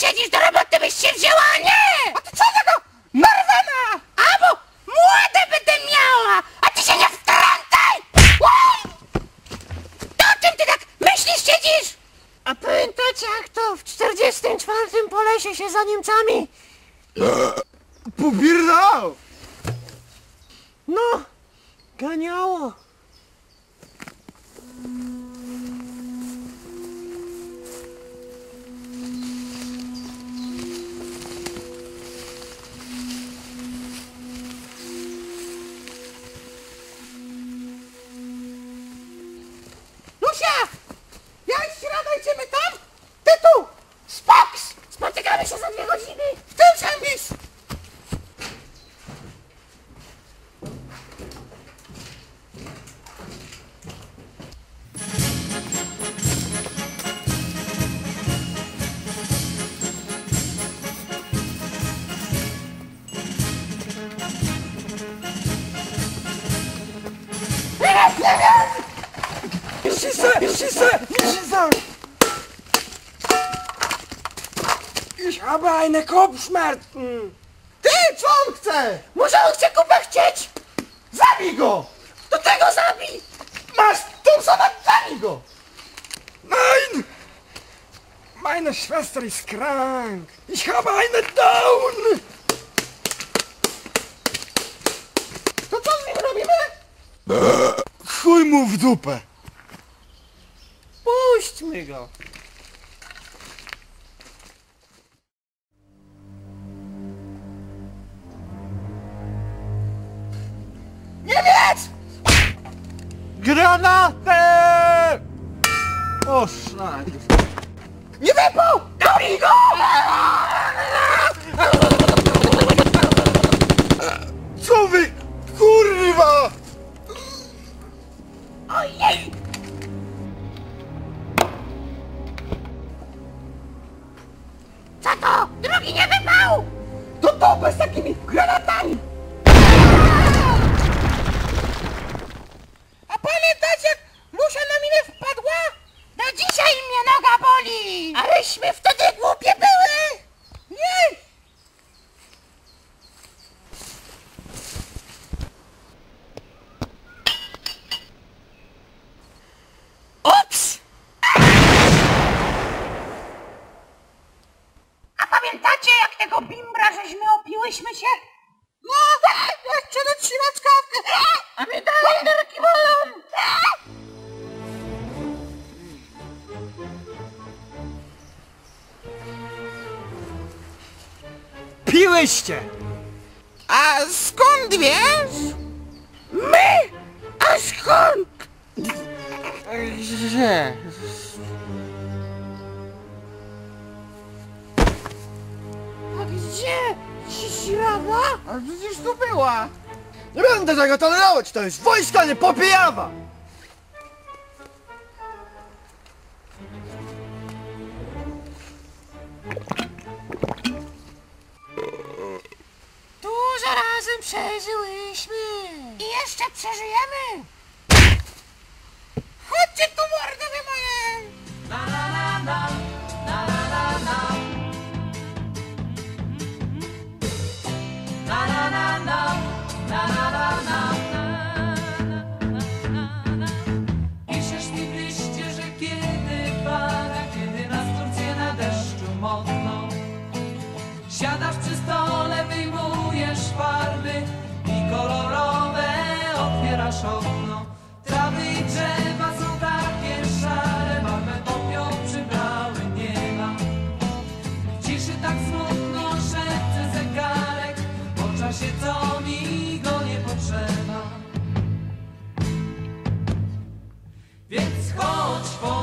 siedzisz do roboty, byś się wzięła, a nie! A ty co tego? Marwana! A bo młode będę miała, a ty się nie wtrącaj! To o czym ty tak myślisz, siedzisz? A pamiętacie jak to w 44 po lesie się za Niemcami? Pobierdał! No, ganiało. Schieße! Schieße! Ich habe eine Kopfschmerzen! Ty, co on chce? Może on chce kupę chcieć? Zabij go! Do tego zabij! Masz Thompsona, zabij go! Nein! Meine Schwester ist krank! Ich habe eine Down! To co z nim robimy? Chuj mu w dupę! Puśćmy go. Niemiec! Granaty! O szlak! Nie wypał! Dobij go! Tego bimbra żeśmy opiłyśmy się? No, jeszcze do trzymacka! A mnie dalej nerki bolą! Piłyście! A skąd wiesz? My? A skąd? Że? Śrada? Ale przecież tu była! Nie będę tego tolerować, to jest wojska, nie popijawa! Dużo razem przeżyłyśmy. I jeszcze przeżyjemy. Chodźcie tu mordowy moje. Piszesz więc chodź po